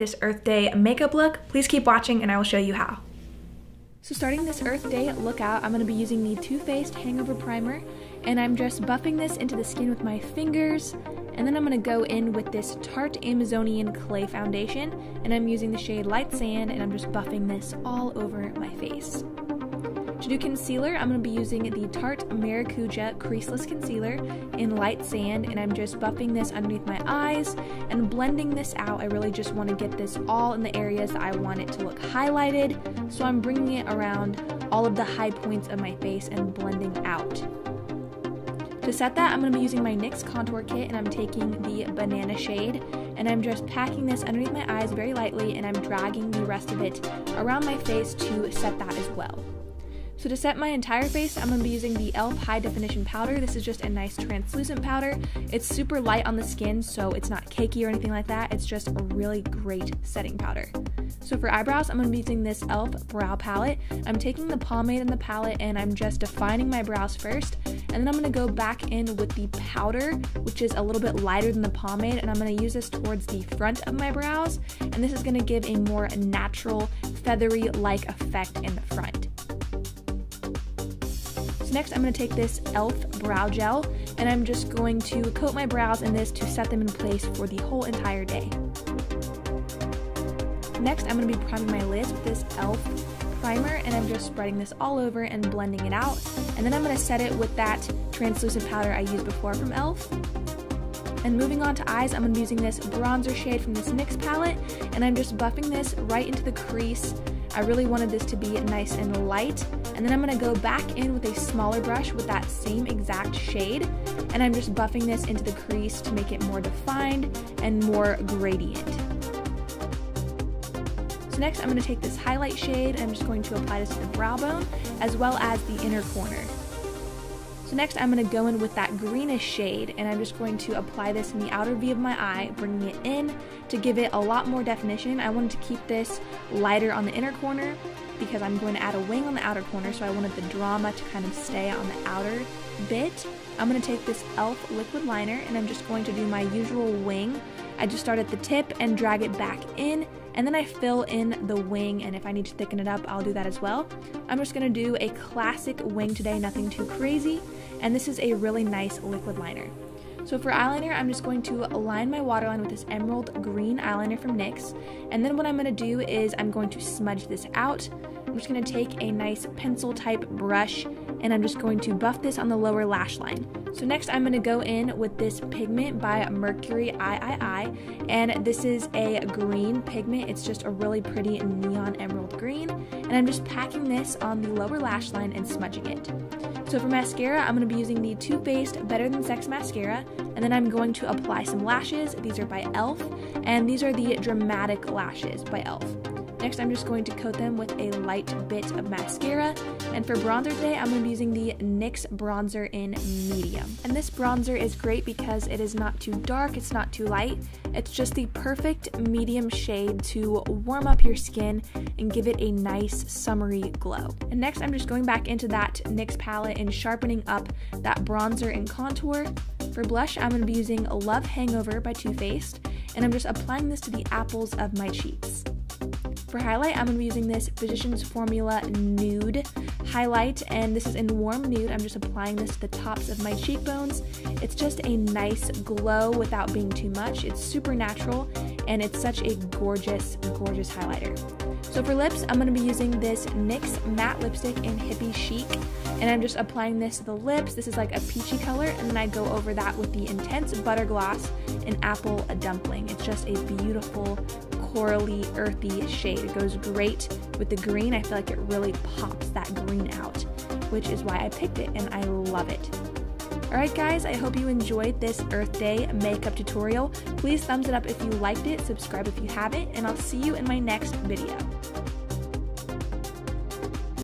this Earth Day makeup look. Please keep watching and I will show you how. So starting this Earth Day look out, I'm going to be using the Too Faced Hangover Primer and I'm just buffing this into the skin with my fingers and then I'm going to go in with this Tarte Amazonian Clay Foundation and I'm using the shade Light Sand and I'm just buffing this all over my face. To do concealer, I'm going to be using the Tarte Maracuja Creaseless Concealer in Light Sand, and I'm just buffing this underneath my eyes and blending this out. I really just want to get this all in the areas that I want it to look highlighted, so I'm bringing it around all of the high points of my face and blending out. To set that, I'm going to be using my NYX contour kit and I'm taking the banana shade and I'm just packing this underneath my eyes very lightly and I'm dragging the rest of it around my face to set that as well. So to set my entire face, I'm going to be using the e.l.f. High Definition Powder. This is just a nice translucent powder. It's super light on the skin, so it's not cakey or anything like that. It's just a really great setting powder. So for eyebrows, I'm going to be using this e.l.f. Brow Palette. I'm taking the pomade in the palette and I'm just defining my brows first. And then I'm going to go back in with the powder, which is a little bit lighter than the pomade. And I'm going to use this towards the front of my brows. And this is going to give a more natural, feathery-like effect in the front next I'm going to take this e.l.f. brow gel and I'm just going to coat my brows in this to set them in place for the whole entire day. Next I'm going to be priming my lids with this e.l.f. primer and I'm just spreading this all over and blending it out. And then I'm going to set it with that translucent powder I used before from e.l.f. And moving on to eyes, I'm going to be using this bronzer shade from this NYX palette, and I'm just buffing this right into the crease I really wanted this to be nice and light. And then I'm gonna go back in with a smaller brush with that same exact shade. And I'm just buffing this into the crease to make it more defined and more gradient. So next I'm going to take this highlight shade I'm just going to apply this to the brow bone as well as the inner corner. So next I'm going to go in with that greenish shade and I'm just going to apply this in the outer V of my eye, bringing it in to give it a lot more definition. I wanted to keep this lighter on the inner corner because I'm going to add a wing on the outer corner so I wanted the drama to kind of stay on the outer bit. I'm going to take this e.l.f. liquid liner and I'm just going to do my usual wing. I just start at the tip and drag it back in and then I fill in the wing and if I need to thicken it up I'll do that as well. I'm just going to do a classic wing today, nothing too crazy, and this is a really nice liquid liner. So for eyeliner, I'm just going to align my waterline with this emerald green eyeliner from NYX, and then what I'm going to do is I'm going to smudge this out. I'm just going to take a nice pencil type brush and I'm just going to buff this on the lower lash line. So next I'm going to go in with this pigment by Mercury III and this is a green pigment. It's just a really pretty neon emerald green and I'm just packing this on the lower lash line and smudging it. So for mascara, I'm going to be using the Too Faced Better Than Sex Mascara, and then I'm going to apply some lashes. These are by e.l.f., and these are the Dramatic Lashes by e.l.f. Next, I'm just going to coat them with a light bit of mascara. And for bronzer today, I'm going to be using the NYX bronzer in medium. And this bronzer is great because it is not too dark, it's not too light. It's just the perfect medium shade to warm up your skin and give it a nice summery glow. And next, I'm just going back into that NYX palette and sharpening up that bronzer and contour. For blush, I'm going to be using Love Hangover by Too Faced, and I'm just applying this to the apples of my cheeks. For highlight, I'm going to be using this Physicians Formula Nude highlight, and this is in warm nude. I'm just applying this to the tops of my cheekbones. It's just a nice glow without being too much. It's super natural, and it's such a gorgeous, gorgeous highlighter. So for lips, I'm going to be using this NYX matte lipstick in Hippie Chic, and I'm just applying this to the lips. This is like a peachy color, and then I go over that with the Intense Butter Gloss in Apple Dumpling. It's just a beautiful corally, earthy shade. It goes great with the green. I feel like it really pops that green out, which is why I picked it and I love it. Alright guys, I hope you enjoyed this Earth Day makeup tutorial. Please thumbs it up if you liked it, subscribe if you haven't, and I'll see you in my next video.